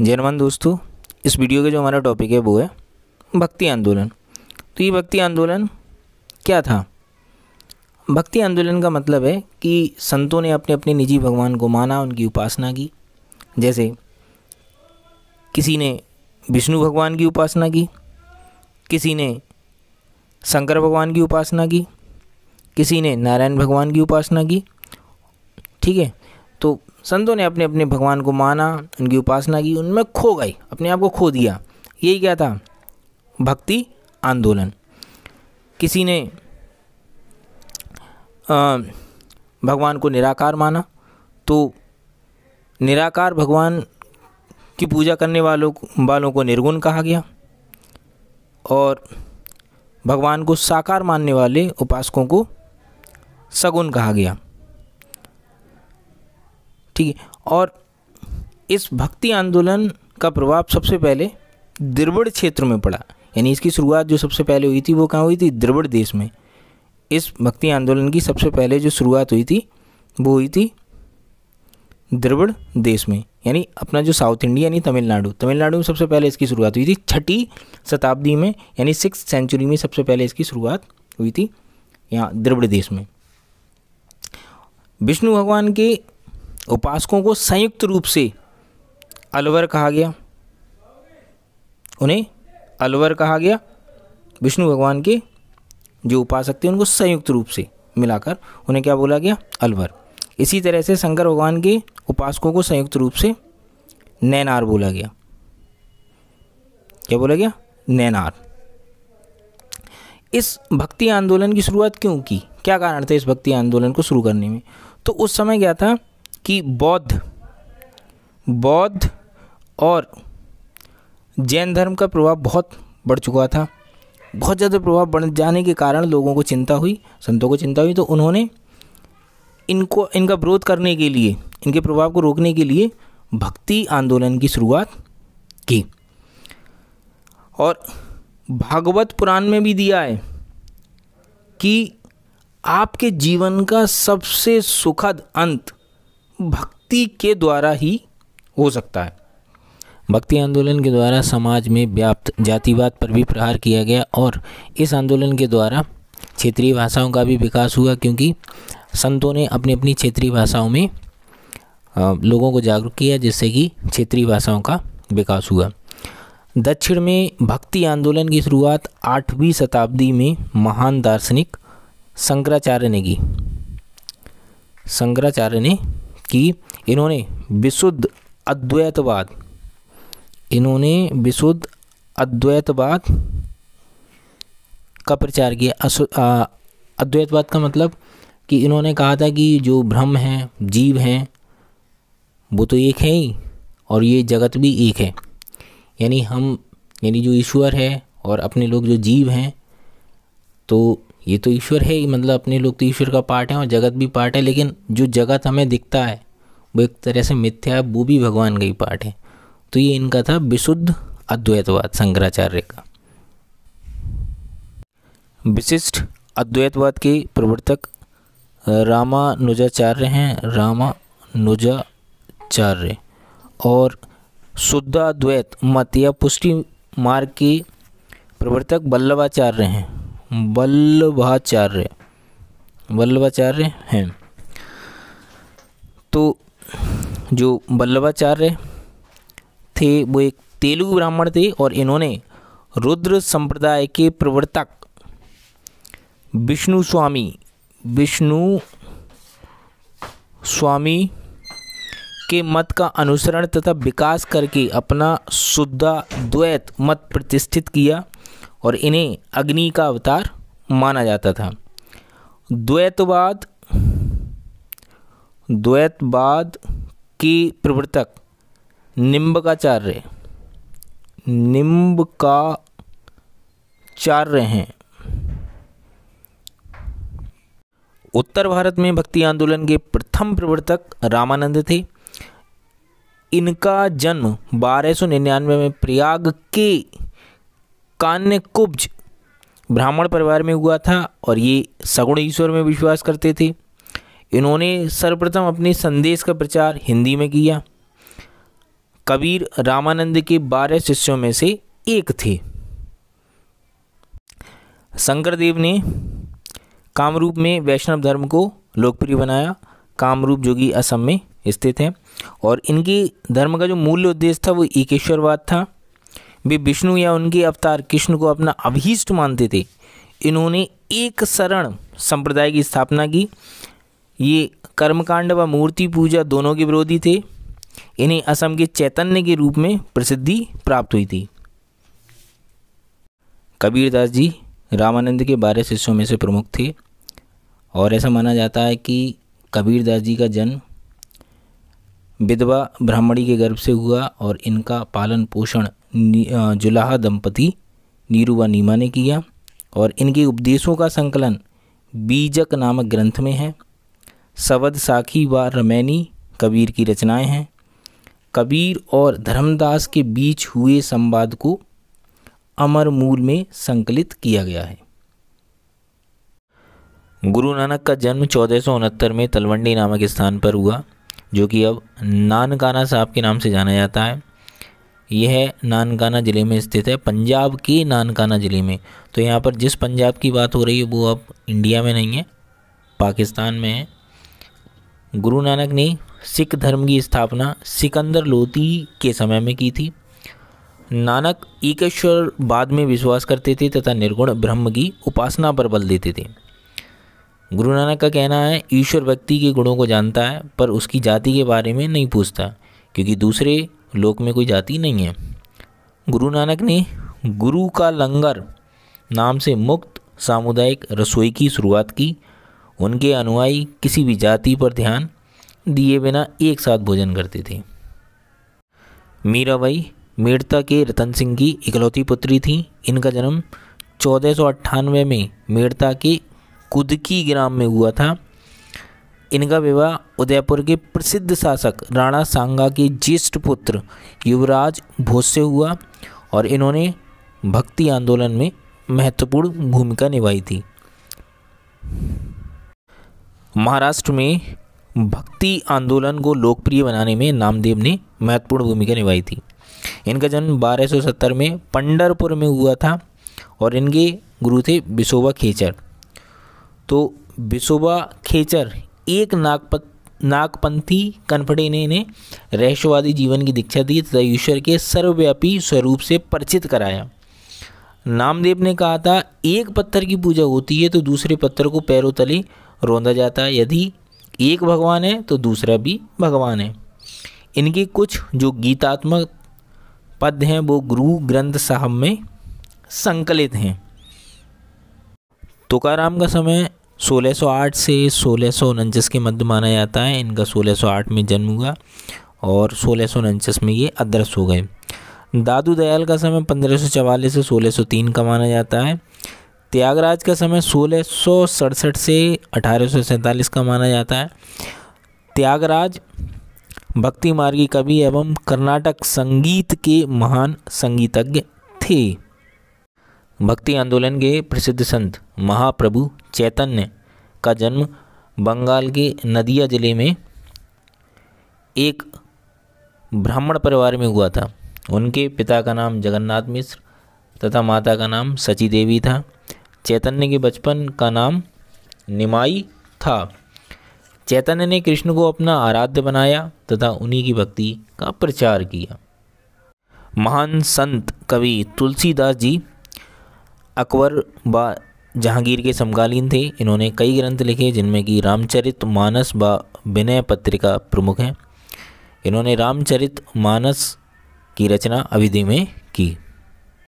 जय नमन दोस्तों, इस वीडियो का जो हमारा टॉपिक है वो है भक्ति आंदोलन। तो ये भक्ति आंदोलन क्या था? भक्ति आंदोलन का मतलब है कि संतों ने अपने अपने निजी भगवान को माना, उनकी उपासना की। जैसे किसी ने विष्णु भगवान की उपासना की, किसी ने शंकर भगवान की उपासना की, किसी ने नारायण भगवान की उपासना की, ठीक है? संतों ने अपने अपने भगवान को माना, उनकी उपासना की, उनमें खो गई, अपने आप को खो दिया। यही क्या था? भक्ति, आंदोलन। किसी ने भगवान को निराकार माना तो निराकार भगवान की पूजा करने वालों वालों को निर्गुण कहा गया और भगवान को साकार मानने वाले उपासकों को सगुण कहा गया। ठीक है? और इस भक्ति आंदोलन का प्रभाव सबसे पहले द्रविड़ क्षेत्र में पड़ा। यानी इसकी शुरुआत जो सबसे पहले हुई थी, वो कहाँ हुई थी? द्रविड़ देश में। इस भक्ति आंदोलन की सबसे पहले जो शुरुआत हुई थी, वो हुई थी द्रविड़ देश में। यानी अपना जो साउथ इंडिया, यानी तमिलनाडु। तमिलनाडु में सबसे पहले इसकी शुरुआत हुई थी। छठी शताब्दी में, यानी सिक्स सेंचुरी में सबसे पहले इसकी शुरुआत हुई थी यहाँ द्रविड़ देश में। विष्णु भगवान के उपासकों को संयुक्त रूप से अलवर कहा गया। उन्हें अलवर कहा गया। विष्णु भगवान के जो उपासक थे, उनको संयुक्त रूप से मिलाकर उन्हें क्या बोला गया? अलवर। इसी तरह से शंकर भगवान के उपासकों को संयुक्त रूप से नैनार बोला गया। क्या बोला गया? नैनार। इस भक्ति आंदोलन की शुरुआत क्यों की? क्या कारण था इस भक्ति आंदोलन को शुरू करने में? तो उस समय क्या था? कि बौद्ध बौद्ध और जैन धर्म का प्रभाव बहुत बढ़ चुका था। बहुत ज़्यादा प्रभाव बढ़ जाने के कारण लोगों को चिंता हुई, संतों को चिंता हुई तो उन्होंने इनको, इनका विरोध करने के लिए, इनके प्रभाव को रोकने के लिए भक्ति आंदोलन की शुरुआत की। और भागवत पुराण में भी दिया है कि आपके जीवन का सबसे सुखद अंत भक्ति के द्वारा ही हो सकता है। भक्ति आंदोलन के द्वारा समाज में व्याप्त जातिवाद पर भी प्रहार किया गया और इस आंदोलन के द्वारा क्षेत्रीय भाषाओं का भी विकास हुआ क्योंकि संतों ने अपनी अपनी क्षेत्रीय भाषाओं में लोगों को जागरूक किया जिससे कि क्षेत्रीय भाषाओं का विकास हुआ। दक्षिण में भक्ति आंदोलन की शुरुआत आठवीं शताब्दी में महान दार्शनिक शंकराचार्य ने की। शंकराचार्य ने की, इन्होंने विशुद्ध अद्वैतवाद, इन्होंने विशुद्ध अद्वैतवाद का प्रचार किया। अद्वैतवाद का मतलब कि इन्होंने कहा था कि जो ब्रह्म है, जीव हैं, वो तो एक है ही, और ये जगत भी एक है। यानी हम, यानी जो ईश्वर है और अपने लोग जो जीव हैं तो ये तो ईश्वर है ही मतलब अपने लोग तो ईश्वर का पार्ट है और जगत भी पार्ट है, लेकिन जो जगत हमें दिखता है, वो एक तरह से मिथ्या है, वो भी भगवान का ही पार्ट है। तो ये इनका था विशुद्ध अद्वैतवाद, शंकराचार्य का। विशिष्ट अद्वैतवाद के प्रवर्तक रामानुजाचार्य हैं, रामानुजाचार्य। और शुद्ध अद्वैत मत या पुष्टि मार्ग के प्रवर्तक बल्लभाचार्य हैं। वल्लभाचार्य वल्लभाचार्य हैं। तो जो वल्लभाचार्य थे, वो एक तेलुगु ब्राह्मण थे और इन्होंने रुद्र संप्रदाय के प्रवर्तक विष्णु स्वामी विष्णु स्वामी के मत का अनुसरण तथा विकास करके अपना शुद्ध द्वैत मत प्रतिष्ठित किया। और इन्हें अग्नि का अवतार माना जाता था। द्वैतवाद द्वैतवाद के प्रवर्तक निम्बकाचार्य निम्बकाचार्य हैं। उत्तर भारत में भक्ति आंदोलन के प्रथम प्रवर्तक रामानंद थे। इनका जन्म बारह सौ निन्यानवे में प्रयाग के कान्यकुब्ज ब्राह्मण परिवार में हुआ था और ये सगुण ईश्वर में विश्वास करते थे। इन्होंने सर्वप्रथम अपने संदेश का प्रचार हिंदी में किया। कबीर रामानंद के बारह शिष्यों में से एक थे। शंकरदेव ने कामरूप में वैष्णव धर्म को लोकप्रिय बनाया। कामरूप जो कि असम में स्थित है और इनके धर्म का जो मूल्य उद्देश्य था वो एकेश्वरवाद था। वे विष्णु या उनके अवतार कृष्ण को अपना अभीष्ट मानते थे। इन्होंने एक शरण संप्रदाय की स्थापना की। ये कर्मकांड व मूर्ति पूजा दोनों के विरोधी थे। इन्हें असम के चैतन्य के रूप में प्रसिद्धि प्राप्त हुई थी। कबीरदास जी रामानंद के बारह शिष्यों में से प्रमुख थे और ऐसा माना जाता है कि कबीरदास जी का जन्म विधवा ब्राह्मणी के गर्भ से हुआ और इनका पालन पोषण जुलाहा दंपति नीरू व नीमा ने किया और इनके उपदेशों का संकलन बीजक नामक ग्रंथ में है। सवद साखी व रमैनी कबीर की रचनाएँ हैं। कबीर और धर्मदास के बीच हुए संवाद को अमर मूल में संकलित किया गया है। गुरु नानक का जन्म चौदह में तलवंडी नामक स्थान पर हुआ, जो कि अब नानकाना साहब के नाम से जाना जाता है। यह नानकाना ज़िले में स्थित है, पंजाब के नानकाना ज़िले में। तो यहाँ पर जिस पंजाब की बात हो रही है, वो अब इंडिया में नहीं है, पाकिस्तान में है। गुरु नानक ने सिख धर्म की स्थापना सिकंदर लोधी के समय में की थी। नानक एकेश्वर बाद में विश्वास करते थे तथा निर्गुण ब्रह्म की उपासना पर बल देते थे। गुरु नानक का कहना है, ईश्वर व्यक्ति के गुणों को जानता है, पर उसकी जाति के बारे में नहीं पूछता, क्योंकि दूसरे लोक में कोई जाति नहीं है। गुरु नानक ने गुरु का लंगर नाम से मुक्त सामुदायिक रसोई की शुरुआत की। उनके अनुयायी किसी भी जाति पर ध्यान दिए बिना एक साथ भोजन करते थे। मीराबाई मेड़ता के रतन सिंह की इकलौती पुत्री थी। इनका जन्म चौदह में मेड़ता के कुदकी ग्राम में हुआ था। इनका विवाह उदयपुर के प्रसिद्ध शासक राणा सांगा के ज्येष्ठ पुत्र युवराज भोज से हुआ और इन्होंने भक्ति आंदोलन में महत्वपूर्ण भूमिका निभाई थी। महाराष्ट्र में भक्ति आंदोलन को लोकप्रिय बनाने में नामदेव ने महत्वपूर्ण भूमिका निभाई थी। इनका जन्म 1270 में पंडरपुर में हुआ था और इनके गुरु थे बिशोबा खेचर। तो बिशोबा खेचर एक नागपत, नागपंथी कनफड़े ने रहस्यवादी जीवन की दीक्षा दी, तथा ईश्वर के सर्वव्यापी स्वरूप से परिचित कराया। नामदेव ने कहा था, एक पत्थर की पूजा होती है तो दूसरे पत्थर को पैरों तले रोंदा जाता है। यदि एक भगवान है तो दूसरा भी भगवान है। इनके कुछ जो गीतात्मक पद हैं, वो गुरु ग्रंथ साहब में संकलित हैं। तुकाराम का समय 1608 से सोलह के मध्य माना जाता है। इनका 1608 में जन्म हुआ और सोलह में ये अदृश्य हो गए। दादू दयाल का समय पंद्रह से 1603 का माना जाता है। त्यागराज का समय सोलह से अठारह सौ सैंतालीस का माना जाता है। त्यागराज, भक्ति मार्गी कवि एवं कर्नाटक संगीत के महान संगीतज्ञ थे। भक्ति आंदोलन के प्रसिद्ध संत महाप्रभु चैतन्य का जन्म बंगाल के नदिया ज़िले में एक ब्राह्मण परिवार में हुआ था। उनके पिता का नाम जगन्नाथ मिश्र तथा माता का नाम सची देवी था। चैतन्य के बचपन का नाम निमाई था। चैतन्य ने कृष्ण को अपना आराध्य बनाया तथा उन्हीं की भक्ति का प्रचार किया। महान संत कवि तुलसीदास जी अकबर व जहांगीर के समकालीन थे। इन्होंने कई ग्रंथ लिखे जिनमें कि रामचरित मानस व विनय पत्रिका प्रमुख हैं। इन्होंने रामचरित मानस की रचना अविधि में की।